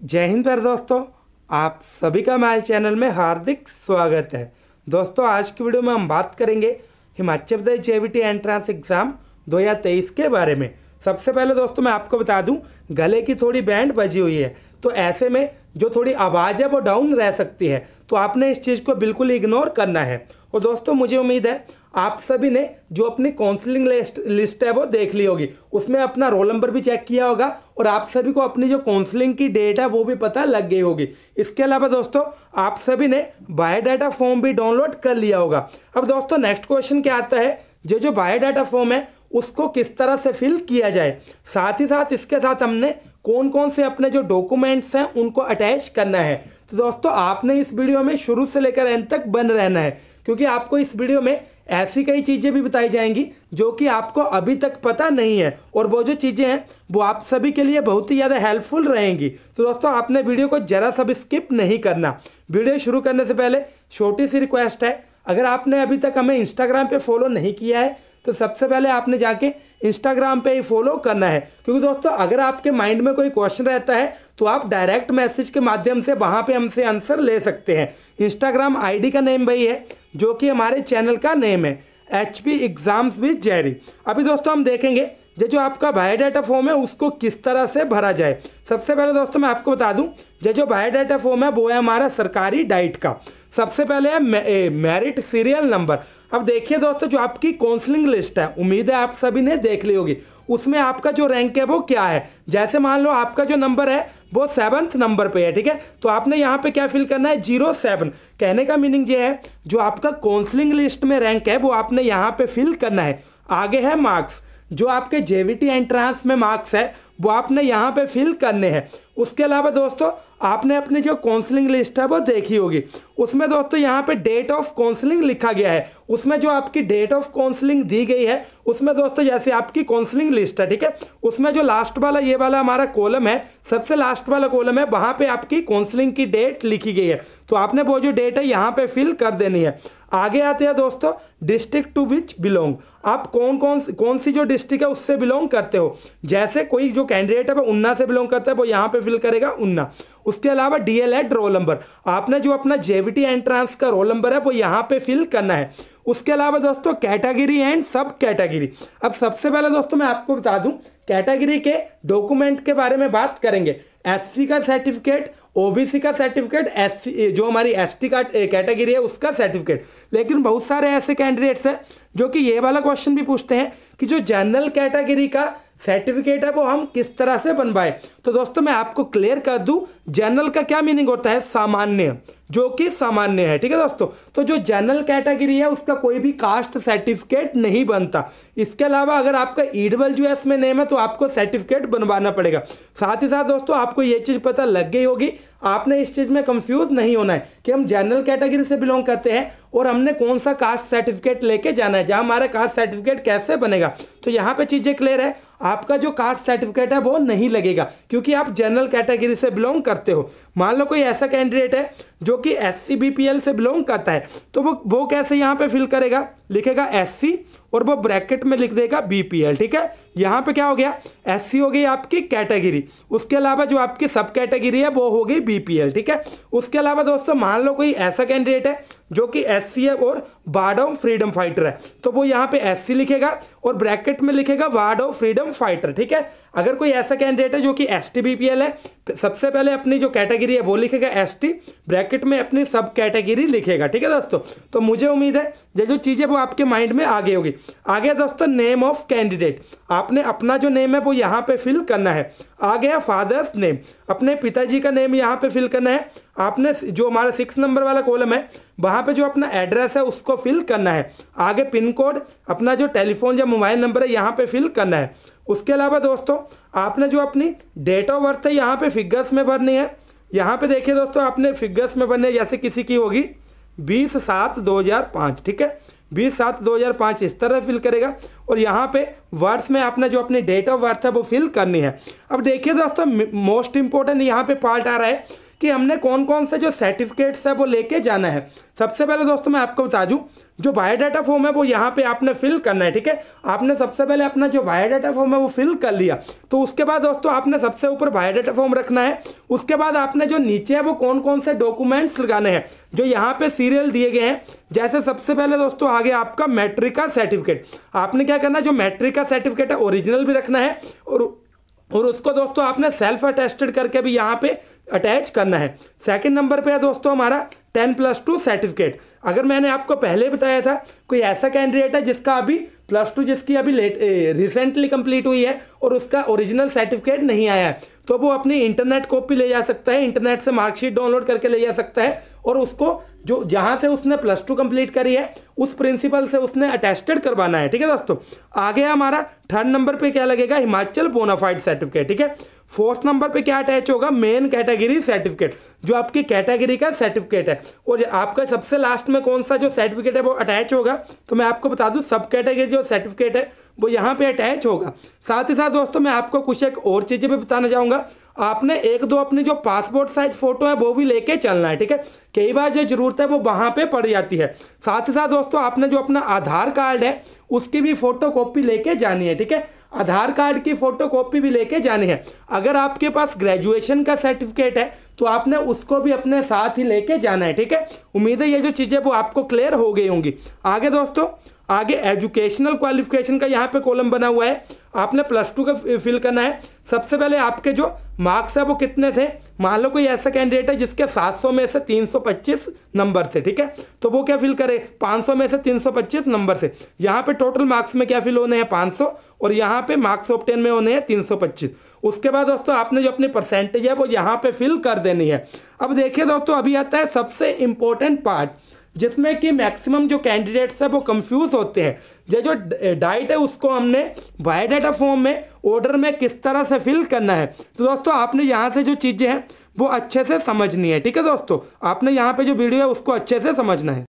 जय हिंद प्यारे दोस्तों, आप सभी का हमारे चैनल में हार्दिक स्वागत है। दोस्तों, आज की वीडियो में हम बात करेंगे Himachal Pradesh JBT entrance exam 2023 के बारे में। सबसे पहले दोस्तों, मैं आपको बता दूँ, गले की थोड़ी बैंड बजी हुई है तो ऐसे में जो थोड़ी आवाज़ है वो डाउन रह सकती है तो आपने इस चीज़ को बिल्कुल इग्नोर करना है। और दोस्तों, मुझे उम्मीद है आप सभी ने जो अपनी काउंसलिंग लिस्ट लिस्ट है वो देख ली होगी। उसमें अपना रोल नंबर भी चेक किया होगा और आप सभी को अपनी जो काउंसलिंग की डेट है वो भी पता लग गई होगी। इसके अलावा दोस्तों, आप सभी ने बायोडाटा फॉर्म भी डाउनलोड कर लिया होगा। अब दोस्तों नेक्स्ट क्वेश्चन क्या आता है? जो जो बायोडाटा फॉर्म है, उसको किस तरह से फिल किया जाए? साथ ही साथ इसके साथ हमने कौन कौन से अपने जो डॉक्यूमेंट्स हैं, उनको अटैच करना है। तो दोस्तों, आपने इस वीडियो में शुरू से लेकर एंड तक बन रहना है, क्योंकि आपको इस वीडियो में ऐसी कई चीज़ें भी बताई जाएँगी जो कि आपको अभी तक पता नहीं है। और वो जो चीज़ें हैं, वो आप सभी के लिए बहुत ही ज़्यादा हेल्पफुल रहेंगी। तो दोस्तों, आपने वीडियो को ज़रा सा भी स्किप नहीं करना। वीडियो शुरू करने से पहले छोटी सी रिक्वेस्ट है, अगर आपने अभी तक हमें इंस्टाग्राम पे फॉलो नहीं किया है तो सबसे पहले आपने जाके इंस्टाग्राम पे ही फॉलो करना है। क्योंकि दोस्तों, अगर आपके माइंड में कोई क्वेश्चन रहता है तो आप डायरेक्ट मैसेज के माध्यम से वहाँ पे हमसे आंसर ले सकते हैं। इंस्टाग्राम आईडी का नेम वही है। जो कि हमारे चैनल का नेम है H P exams with Jerry अभी दोस्तों हम देखेंगे जो जो आपका बायोडाटा फॉर्म है, उसको किस तरह से भरा जाए। सबसे पहले दोस्तों मैं आपको बता दूँ जो जो बायोडाटा फॉर्म है, वो है हमारा सरकारी डाइट का। सबसे पहले है मेरिट सीरियल नंबर अब देखिए दोस्तों, जो आपकी काउंसलिंग लिस्ट है, उम्मीद है आप सभी ने देख ली होगी। उसमें आपका जो रैंक है वो क्या है? जैसे मान लो आपका जो नंबर है, वो सेवन्थ नंबर पे है, ठीक है? तो आपने यहाँ पे क्या फिल करना है? ज़ीरो सेवन कहने का मीनिंग ये है, जो आपका काउंसलिंग लिस्ट में रैंक है, वो आपने यहाँ पे फिल करना है। आगे है मार्क्स जो आपके जेवीटी एंट्रांस में मार्क्स है, वो आपने यहाँ पे फिल करने हैं। उसके अलावा दोस्तों आपने अपनी जो काउंसलिंग लिस्ट है, वो देखी होगी। उसमें दोस्तों, यहाँ पे डेट ऑफ़ काउंसलिंग लिखा गया है। उसमें जो आपकी डेट ऑफ़ काउंसलिंग दी गई है, उसमें दोस्तों, जैसे आपकी काउंसलिंग लिस्ट है, ठीक है? उसमें जो लास्ट वाला, ये वाला हमारा कॉलम है, सबसे लास्ट वाला कॉलम है, वहाँ पे आपकी काउंसलिंग की डेट लिखी गई है। तो आपने वो जो डेट है, यहाँ पे फिल कर देनी है। आगे आते हैं दोस्तों डिस्ट्रिक्ट टू विच बिलोंग आप कौन कौन कौन सी जो डिस्ट्रिक्ट है, उससे बिलोंग करते हो। जैसे कोई जो कैंडिडेट है, वो उन्ना से बिलोंग करता है, वो यहाँ पे फिल करेगा, उन्ना। उसके अलावा डीएलएड रोल नंबर आपने जो अपना जेवीटी एंट्रांस का रोल नंबर है, वो यहाँ पे फिल करना है। उसके अलावा दोस्तों कैटेगरी एंड सब कैटेगरी अब सबसे पहले दोस्तों, मैं आपको बता दूँ कैटेगरी के डॉक्यूमेंट के बारे में बात करेंगे। एससी का सर्टिफिकेट ओबीसी का सर्टिफिकेट एससी जो हमारी एसटी का कैटेगरी है, उसका सर्टिफिकेट लेकिन बहुत सारे ऐसे कैंडिडेट्स हैं, जो कि ये वाला क्वेश्चन भी पूछते हैं कि जो जनरल कैटेगरी का सर्टिफिकेट है वो हम किस तरह से बनवाए? तो दोस्तों, मैं आपको क्लियर कर दूँ जनरल का क्या मीनिंग होता है? सामान्य, जो कि सामान्य है, ठीक है दोस्तों? तो जो जनरल कैटेगरी है, उसका कोई भी कास्ट सर्टिफिकेट नहीं बनता। इसके अलावा अगर आपका ईडबल जो एस में नेम है तो आपको सर्टिफिकेट बनवाना पड़ेगा। साथ ही साथ दोस्तों, आपको ये चीज़ पता लग गई होगी, आपने इस चीज़ में कंफ्यूज नहीं होना है कि हम जनरल कैटेगरी से बिलोंग करते हैं और हमने कौन सा कास्ट सर्टिफिकेट लेके जाना है, जहाँ हमारा कास्ट सर्टिफिकेट कैसे बनेगा। तो यहाँ पे चीज़ें क्लियर है आपका जो कास्ट सर्टिफिकेट है वो नहीं लगेगा, क्योंकि आप जनरल कैटेगरी से बिलोंग करते हो। मान लो कोई ऐसा कैंडिडेट है जो कि एस से बिलोंग करता है तो वो वो कैसे यहाँ पे फिल करेगा? लिखेगा एससी और वो ब्रैकेट में लिख देगा बीपीएल ठीक है? यहाँ पे क्या हो गया? एससी हो गई आपकी कैटेगरी उसके अलावा जो आपकी सब कैटेगरी है, वो हो गई बीपीएल ठीक है? उसके अलावा दोस्तों, मान लो कोई ऐसा कैंडिडेट है जो कि एससी है और वार्ड ऑफ़ फ्रीडम फाइटर है तो वो यहाँ पे एससी लिखेगा और ब्रैकेट में लिखेगा वार्ड ऑफ़ फ्रीडम फाइटर ठीक है? अगर कोई ऐसा कैंडिडेट है जो कि एस टी है, सबसे पहले अपनी जो कैटेगरी है, वो लिखेगा एस टी ब्रैकेट में अपनी सब कैटेगरी लिखेगा, ठीक है दोस्तों? तो मुझे उम्मीद है, ये जो चीज़ें वो आपके माइंड में आगे होगी। आगे दोस्तों नेम ऑफ़ कैंडिडेट आपने अपना जो नेम है, वो यहाँ पे फिल करना है। आगे है फादर्स नेम अपने पिताजी का नेम यहाँ पे फिल करना है। आपने जो हमारा सिक्स नंबर वाला कॉलम है, वहाँ पे जो अपना एड्रेस है, उसको फिल करना है। आगे पिन कोड अपना जो टेलीफोन या मोबाइल नंबर है, यहाँ पे फिल करना है। उसके अलावा दोस्तों, आपने जो अपनी डेट ऑफ़ बर्थ है, यहाँ पे फिगर्स में भरनी है। यहाँ पे देखिए दोस्तों, आपने फिगर्स में भरनी जैसे किसी की होगी बीस सात दो हज़ार पाँच, ठीक है? बीस सात दो हज़ार पाँच इस तरह फिल करेगा। और यहाँ पे वर्ड्स में आपने जो अपनी डेट ऑफ़ बर्थ है वो फिल करनी है। अब देखिए दोस्तों मोस्ट इंपॉर्टेंट यहाँ पे पार्ट आ रहा है। कि हमने कौन कौन से जो सर्टिफिकेट्स है वो लेके जाना है। सबसे पहले दोस्तों मैं आपको बता दूँ, जो बायोडाटा फॉर्म है वो यहाँ पे आपने फिल करना है, ठीक है? आपने सबसे पहले अपना जो बायोडाटा फॉर्म है वो फिल कर लिया। तो उसके बाद दोस्तों आपने सबसे ऊपर बायोडाटा फॉर्म रखना है। उसके बाद आपने जो नीचे है वो कौन कौन से डॉक्यूमेंट्स लगाने हैं, जो यहाँ पे सीरियल दिए गए हैं। जैसे सबसे पहले दोस्तों आगे आपका मैट्रिक का सर्टिफिकेट आपने क्या करना जो मैट्रिक का सर्टिफिकेट है ओरिजिनल भी रखना है। और और उसको दोस्तों आपने सेल्फ अटेस्टेड करके भी यहाँ पे अटैच करना है। सेकंड नंबर पे है दोस्तों हमारा टेन प्लस टू सर्टिफिकेट अगर मैंने आपको पहले बताया था, कोई ऐसा कैंडिडेट है जिसका अभी प्लस टू जिसकी अभी लेट रिसेंटली कंप्लीट हुई है और उसका ओरिजिनल सर्टिफिकेट नहीं आया है तो वो अपनी इंटरनेट कॉपी ले जा सकता है इंटरनेट से मार्कशीट डाउनलोड करके ले जा सकता है और उसको जो जहाँ से उसने प्लस टू कंप्लीट करी है, उस प्रिंसिपल से उसने अटेस्टेड करवाना है, ठीक है दोस्तों? आगे हमारा थर्ड नंबर पे क्या लगेगा? हिमाचल बोनाफाइड सर्टिफिकेट ठीक है? फोर्थ नंबर पे क्या अटैच होगा? मेन कैटेगरी सर्टिफिकेट जो आपकी कैटेगरी का सर्टिफिकेट है। और आपका सबसे लास्ट में कौन सा जो सर्टिफिकेट है, वो अटैच होगा? तो मैं आपको बता दूँ सब कैटेगरी जो सर्टिफिकेट है, वो यहाँ पे अटैच होगा। साथ ही साथ दोस्तों, मैं आपको कुछ एक और चीज़ें भी बताना चाहूँगा। आपने एक दो अपनी जो पासपोर्ट साइज़ फ़ोटो है, वो भी लेके चलना है, ठीक है? कई बार जो ज़रूरत है, वो वहाँ पे पड़ जाती है। साथ ही साथ दोस्तों, आपने जो अपना आधार कार्ड है, उसकी भी फ़ोटो कॉपी लेके जानी है, ठीक है? आधार कार्ड की फ़ोटो कॉपी भी लेके जानी है। अगर आपके पास ग्रेजुएशन का सर्टिफिकेट है तो आपने उसको भी अपने साथ ही लेके जाना है, ठीक है? उम्मीद है ये जो चीज़ें, वो आपको क्लियर हो गई होंगी। आगे दोस्तों, आगे एजुकेशनल क्वालिफिकेशन का यहाँ पे कॉलम बना हुआ है। आपने प्लस टू का फिल करना है। सबसे पहले आपके जो मार्क्स है वो कितने थे? मान लो कोई ऐसा कैंडिडेट है जिसके 700 में से 325 नंबर थे, ठीक है? तो वो क्या फिल करे? 500 में से 325 नंबर से यहाँ पे टोटल मार्क्स में क्या फिल होने हैं? 500 और यहाँ पे मार्क्स ऑप्टेन में होने हैं 325 उसके बाद दोस्तों, आपने जो अपनी परसेंटेज है वो यहाँ पे फिल कर देनी है। अब देखिए दोस्तों, अभी आता है सबसे इंपॉर्टेंट पार्ट जिसमें कि मैक्सिमम जो कैंडिडेट्स है वो कंफ्यूज होते हैं। ये जो डाइट है, उसको हमने बायोडाटा फॉर्म में ऑर्डर में किस तरह से फिल करना है। तो दोस्तों, आपने यहाँ से जो चीज़ें हैं, वो अच्छे से समझनी है, ठीक है दोस्तों? आपने यहाँ पे जो वीडियो है, उसको अच्छे से समझना है।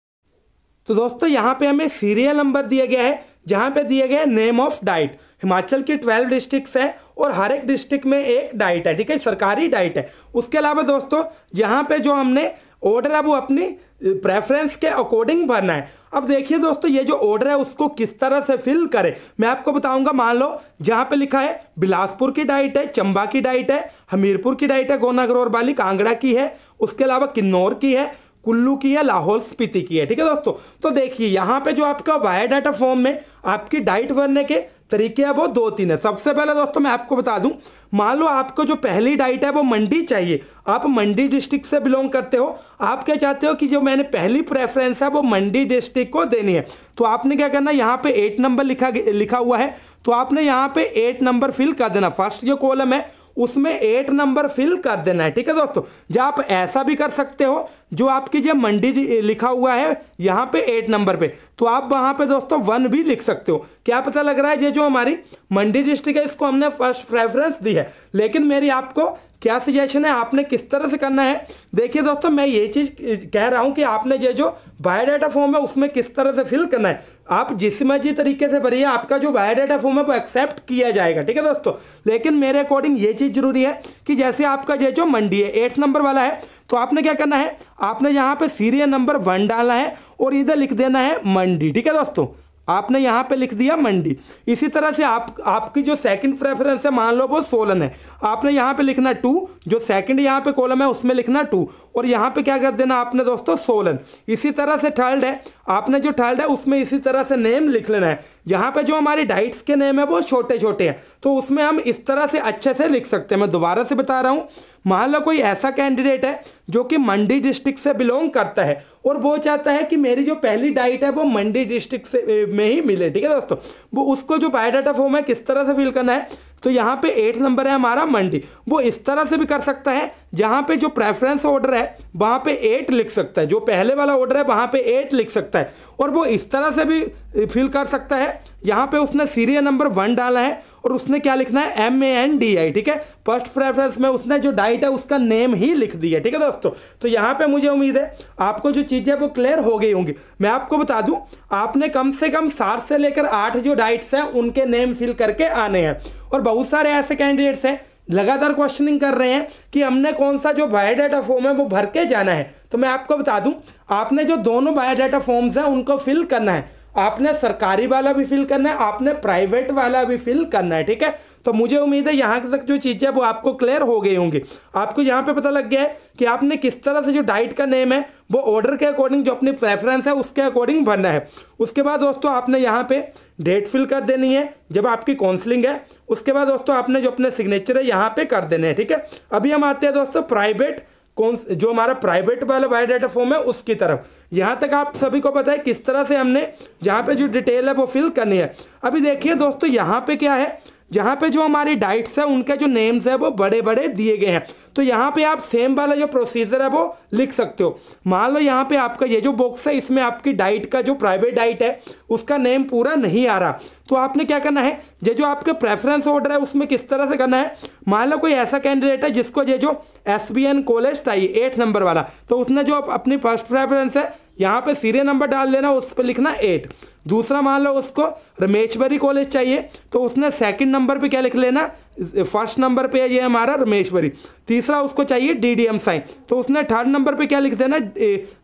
तो दोस्तों, यहाँ पे हमें सीरियल नंबर दिया गया है, जहाँ पे दिया गया है नेम ऑफ़ डाइट हिमाचल की ट्वेल्व डिस्ट्रिक्ट्स है और हर एक डिस्ट्रिक्ट में एक डाइट है, ठीक है? सरकारी डाइट है। उसके अलावा दोस्तों, यहाँ पे जो हमने ऑर्डर है, वो अपनी प्रेफरेंस के अकॉर्डिंग भरना है। अब देखिए दोस्तों, ये जो ऑर्डर है, उसको किस तरह से फिल करें? मैं आपको बताऊँगा, मान लो, जहाँ पे लिखा है, बिलासपुर की डाइट है, चंबा की डाइट है, हमीरपुर की डाइट है गोना गरोर वाली कांगड़ा की है, उसके अलावा किन्नौर की है, कुल्लू की है, लाहौल स्पीति की है, ठीक है दोस्तों? तो देखिए, यहाँ पे जो आपका बायोडाटा फॉर्म में आपकी डाइट भरने के तरीके है, वो दो तीन है। सबसे पहले दोस्तों, मैं आपको बता दूँ, मान लो आपको जो पहली डाइट है, वो मंडी चाहिए। आप मंडी डिस्ट्रिक्ट से बिलोंग करते हो। आप क्या चाहते हो कि जो मैंने पहली प्रेफरेंस है, वो मंडी डिस्ट्रिक्ट को देनी है। तो आपने क्या करना, यहाँ पे एट नंबर लिखा लिखा हुआ है। तो आपने यहाँ पे एट नंबर फिल कर देना। फ़र्स्ट जो कॉलम है उसमें एट नंबर फिल कर देना है, ठीक है दोस्तों? जो आप ऐसा भी कर सकते हो, जो आपकी जो मंडी लिखा हुआ है, यहाँ पे एट नंबर पे तो आप वहाँ पे दोस्तों वन भी लिख सकते हो। क्या पता लग रहा है, ये जो हमारी मंडी डिस्ट्रिक्ट है, इसको हमने फ़र्स्ट प्रेफरेंस दी है, लेकिन मेरी आपको क्या सजेशन है? आपने किस तरह से करना है? देखिए दोस्तों, मैं ये चीज़ कह रहा हूँ कि आपने ये जो बायोडाटा फॉर्म है, उसमें किस तरह से फिल करना है? आप जिस मर्ज़ी तरीके से भरिए आपका जो बायोडाटा फॉर्म है, वो एक्सेप्ट किया जाएगा, ठीक है दोस्तों? लेकिन मेरे अकॉर्डिंग ये चीज़ ज़रूरी है कि जैसे आपका ये जो मंडी है एट्थ नंबर वाला है तो आपने क्या करना है? आपने यहाँ पे सीरियल नंबर वन डालना है और इधर लिख देना है मंडी, ठीक है दोस्तों? आपने यहाँ पे लिख दिया मंडी। इसी तरह से आप, आपकी जो सेकंड प्रेफरेंस है, मान लो वो सोलन है। आपने यहाँ पे लिखना टू जो सेकंड यहाँ पे कॉलम है, उसमें लिखना टू और यहाँ पे क्या कर देना आपने दोस्तों? सोलन। इसी तरह से थर्ड है, आपने जो थर्ड है, उसमें इसी तरह से नेम लिख लेना है। यहाँ पे जो हमारी डाइट्स के नेम है, वो छोटे छोटे हैं। तो उसमें हम इस तरह से अच्छे से लिख सकते हैं। मैं दोबारा से बता रहा हूँ। मान लो कोई ऐसा कैंडिडेट है जो कि मंडी डिस्ट्रिक्ट से बिलोंग करता है और वो चाहता है कि मेरी जो पहली डाइट है वो मंडी डिस्ट्रिक्ट से में ही मिले, ठीक है दोस्तों? वो उसको जो बायोडाटा फॉर्म है, किस तरह से फिल करना है? तो यहाँ पे एट नंबर है हमारा मंडी। वो इस तरह से भी कर सकता है, जहाँ पे जो प्रेफरेंस ऑर्डर है, वहाँ पे एट लिख सकता है। जो पहले वाला ऑर्डर है, वहाँ पे एट लिख सकता है। और वो इस तरह से भी फिल कर सकता है। यहाँ पे उसने सीरियल नंबर वन डाला है और उसने क्या लिखना है? M A N D I ठीक है? फ़र्स्ट प्रेफरेंस में उसने जो डाइट है, उसका नेम ही लिख दिया, ठीक है दोस्तों? तो यहाँ पे मुझे उम्मीद है, आपको जो चीज़ें वो क्लियर हो गई होंगी। मैं आपको बता दूँ, आपने कम से कम सात से लेकर आठ जो डाइट्स हैं, उनके नेम फिल करके आने हैं। और बहुत सारे ऐसे कैंडिडेट्स हैं, लगातार क्वेश्चनिंग कर रहे हैं कि हमने कौन सा जो बायोडाटा फॉर्म है वो भर के जाना है। तो मैं आपको बता दूँ, आपने जो दोनों बायोडाटा फॉर्म्स हैं, उनको फिल करना है। आपने सरकारी वाला भी फिल करना है, आपने प्राइवेट वाला भी फिल करना है, ठीक है? तो मुझे उम्मीद है यहाँ तक जो चीज़ें वो आपको क्लियर हो गई होंगी। आपको यहाँ पे पता लग गया है कि आपने किस तरह से जो डाइट का नेम है, वो ऑर्डर के अकॉर्डिंग जो अपनी प्रेफरेंस है, उसके अकॉर्डिंग भरना है। उसके बाद दोस्तों, आपने यहाँ पे डेट फिल कर देनी है, जब आपकी काउंसलिंग है, उसके बाद दोस्तों आपने जो अपने सिग्नेचर है, यहाँ पे कर देने हैं, ठीक है? अभी हम आते हैं दोस्तों प्राइवेट कौन जो हमारा प्राइवेट वाला बायोडाटा फॉर्म है, उसकी तरफ़। यहाँ तक आप सभी को पता है किस तरह से हमने, जहाँ पे जो डिटेल है, वो फिल करनी है। अभी देखिए दोस्तों, यहाँ पे क्या है? जहाँ पे जो हमारी डाइट्स है, उनके जो नेम्स है, वो बड़े बड़े दिए गए हैं। तो यहाँ पे आप सेम वाला जो प्रोसीजर है, वो लिख सकते हो। मान लो यहाँ पे आपका ये जो बॉक्स है, इसमें आपकी डाइट का जो प्राइवेट डाइट है, उसका नेम पूरा नहीं आ रहा। तो आपने क्या करना है, ये जो आपके प्रेफरेंस ऑर्डर है, उसमें किस तरह से करना है? मान लो कोई ऐसा कैंडिडेट है, जिसको ये जो एस बी एन कॉलेज चाहिए एट नंबर वाला तो उसने जो अपनी फ़र्स्ट प्रेफरेंस है, यहाँ पे सीरियल नंबर डाल देना, उस पर लिखना एट दूसरा मान लो उसको, रमेशवरी कॉलेज चाहिए तो उसने सेकंड नंबर पे क्या लिख लेना? फ़र्स्ट नंबर पे ये हमारा रमेशवरी। तीसरा उसको चाहिए डी डी एम साई। तो उसने थर्ड नंबर पे क्या लिख देना?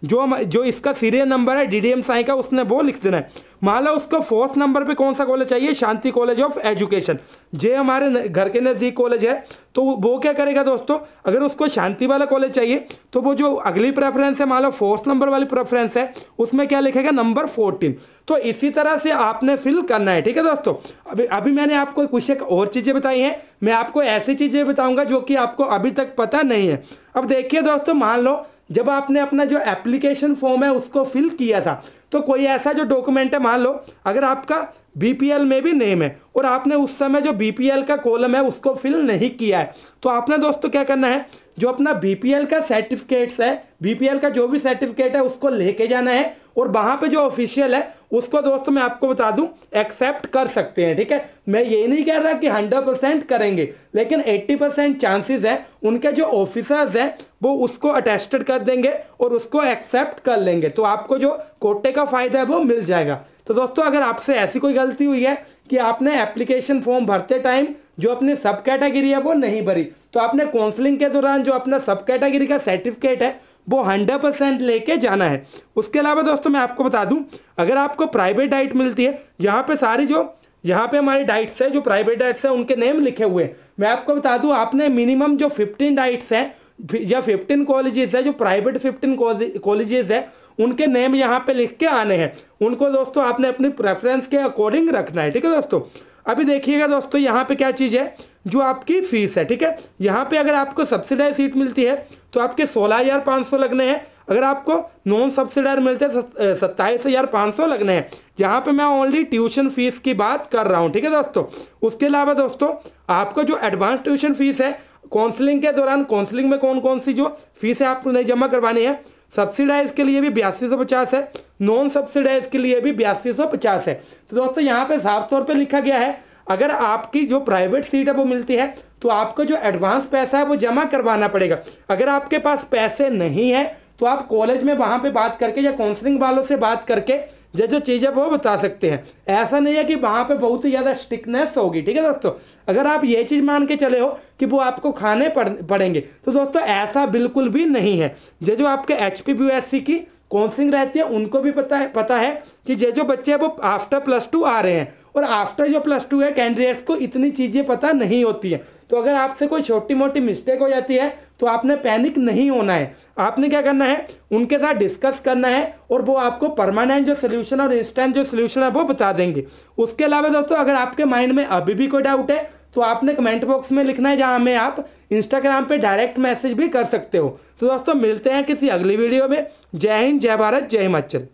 जो जो इसका सीरियल नंबर है डी डी एम साई का, उसने वो लिख देना है। मान लो उसको फोर्थ नंबर पे कौन सा कॉलेज चाहिए? शांति कॉलेज ऑफ़ एजुकेशन जे हमारे घर के नज़दीक कॉलेज है तो वो क्या करेगा दोस्तों? अगर उसको शांति वाला कॉलेज चाहिए तो वो जो अगली प्रेफरेंस है, मान लो फोर्थ नंबर वाली प्रेफरेंस है, उसमें क्या लिखेगा? नंबर फोर्टीन तो इसी तरह से आपने फिल करना है, ठीक है दोस्तों? अभी अभी मैंने आपको कुछ एक और चीज़ें बताई हैं। मैं आपको ऐसी चीज़ें बताऊँगा जो कि आपको अभी तक पता नहीं है। अब देखिए दोस्तों, मान लो, जब आपने अपना जो एप्लीकेशन फॉर्म है, उसको फिल किया था तो कोई ऐसा जो डॉक्यूमेंट है, मान लो, अगर आपका बीपीएल में भी नेम है, और आपने उस समय जो बीपीएल का कॉलम है, उसको फिल नहीं किया है तो आपने दोस्तों क्या करना है? जो अपना बीपीएल का सर्टिफिकेट्स है बीपीएल का जो भी सर्टिफिकेट है, उसको लेके जाना है, और वहाँ पे जो ऑफिशियल है उसको दोस्तों मैं आपको बता दूँ एक्सेप्ट कर सकते हैं, ठीक है? मैं ये नहीं कह रहा कि हंड्रेड परसेंट करेंगे, लेकिन एट्टी परसेंट चांसेस है, उनके जो ऑफिसर्स हैं, वो उसको अटेस्टेड कर देंगे और उसको एक्सेप्ट कर लेंगे। तो आपको जो कोटे का फ़ायदा है, वो मिल जाएगा। तो दोस्तों, अगर आपसे ऐसी कोई गलती हुई है कि आपने एप्लीकेशन फॉर्म भरते टाइम जो अपनी सब कैटेगरी है, वो नहीं भरी तो आपने काउंसलिंग के दौरान जो अपना सब कैटेगरी का सर्टिफिकेट है वो हंड्रेड परसेंट लेके जाना है। उसके अलावा दोस्तों मैं आपको बता दूँ, अगर आपको प्राइवेट डाइट मिलती है, यहाँ पे सारी जो, यहाँ पे हमारी डाइट्स है, जो प्राइवेट डाइट्स है, उनके नेम लिखे हुए हैं। मैं आपको बता दूँ, आपने मिनिमम जो फिफ्टीन डाइट्स हैं या फिफ्टीन कॉलेजेस है, जो प्राइवेट फिफ्टीन कॉलेजेस है, उनके नेम यहाँ पे लिख के आने हैं। उनको दोस्तों आपने अपनी प्रेफरेंस के अकॉर्डिंग रखना है, ठीक है दोस्तों? अभी देखिएगा दोस्तों, यहाँ पे क्या चीज़ है? जो आपकी फ़ीस है, ठीक है? यहाँ पे अगर आपको सब्सिडाइज सीट मिलती है तो आपके सोलह हज़ार पाँच सौ लगने हैं। अगर आपको नॉन सब्सिडाइज मिलते हैं सत्ताईस हज़ार पाँच सौ लगने हैं। यहाँ पे मैं ओनली ट्यूशन फ़ीस की बात कर रहा हूँ, ठीक है दोस्तों? उसके अलावा दोस्तों, आपको जो एडवांस ट्यूशन फ़ीस है काउंसलिंग के दौरान काउंसलिंग में कौन कौन सी जो फ़ीस है आपको नहीं जमा करवानी है? सब्सिडाइज के लिए भी बयासी सौ पचास है नॉन सब्सिडाइज के लिए भी बयासी सौ पचास है। तो दोस्तों, यहाँ पे साफ़ तौर पे लिखा गया है अगर आपकी जो प्राइवेट सीट है वो मिलती है तो आपको जो एडवांस पैसा है वो जमा करवाना पड़ेगा। अगर आपके पास पैसे नहीं है तो आप कॉलेज में वहाँ पे बात करके या काउंसलिंग वालों से बात करके जो जो चीज़ें वो बता सकते हैं। ऐसा नहीं है कि वहाँ पे बहुत ही ज़्यादा स्टिकनेस होगी, ठीक है दोस्तों? अगर आप ये चीज़ मान के चले हो कि वो आपको खाने पड़, पड़ेंगे तो दोस्तों ऐसा बिल्कुल भी नहीं है। जो जो आपके एच पी की काउंसलिंग रहती है, उनको भी पता है पता है कि जो जो बच्चे वो आफ्टर प्लस टू आ रहे हैं। और आफ्टर जो प्लस टू है कैंडिडेट्स को इतनी चीज़ें पता नहीं होती हैं। तो अगर आपसे कोई छोटी मोटी मिस्टेक हो जाती है तो आपने पैनिक नहीं होना है। आपने क्या करना है? उनके साथ डिस्कस करना है और वो आपको परमानेंट जो सोल्यूशन और इंस्टेंट जो सोल्यूशन है, वो बता देंगे। उसके अलावा दोस्तों, अगर आपके माइंड में अभी भी कोई डाउट है तो आपने कमेंट बॉक्स में लिखना है, जहाँ हमें आप इंस्टाग्राम पे डायरेक्ट मैसेज भी कर सकते हो। तो दोस्तों, मिलते हैं किसी अगली वीडियो में। जय हिंद, जय भारत, जय हिमाचल।